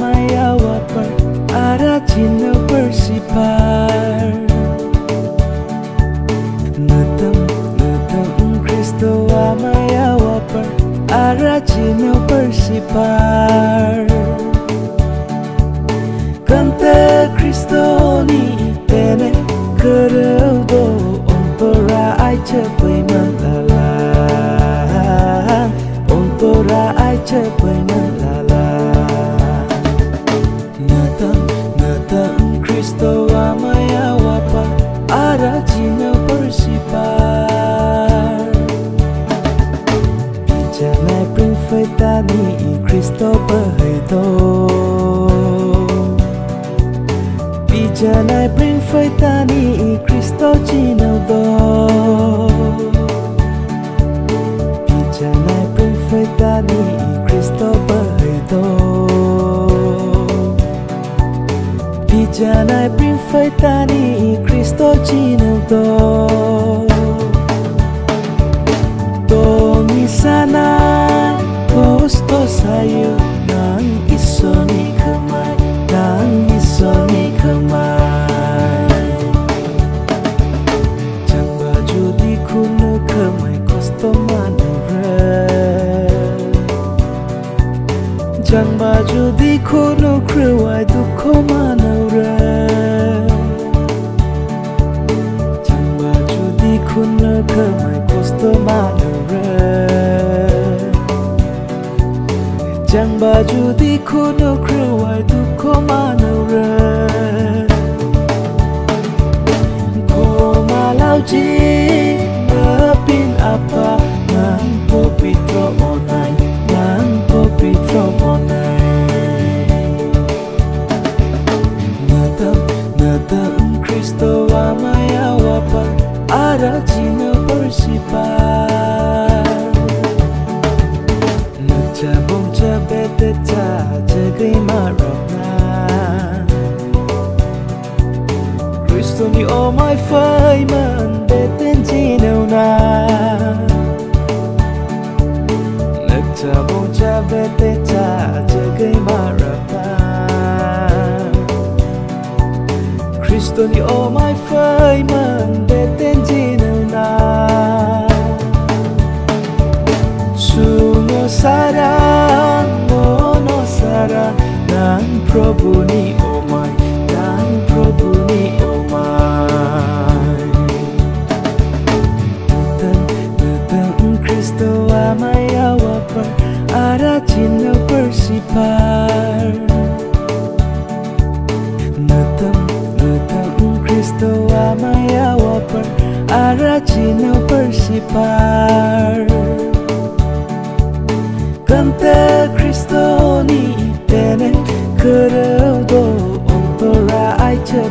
mayawa par aracina bersipar Natam natam Kristo mayawa par aracina persipar. Kristo berhito Bijanai bring faitani Kristo chinaudo Bijanai bring faitani Kristo berhito Bijanai bring faitani Kristo chinaudo Dongi sana Gusto sa'yo জানবা যদি কোনো ক্রেওয়ায় দুঃখ মানবরা জানবা যদি কোনো কামায় কষ্ট মানবরা জানবা যদি কোনো ক্রেওয়ায় দুঃখ মানবরা Kristoa mayawapan arajina persipan Nucabong cabete ca cegai marapna Cristo ni o mai fai man beten jinauna Nucabong cabete ca cegai marapna Kristo ni o mai phai man Beten chino na Sungo sarang mono sarang Nang Prabhu ni omay Nang Prabhu ni omay Natan Natan Kristo amaya wapar Arachin na persipar 알아지는 벌시발. 건데 크리스톤이 때는 그래도 온돌아 아이처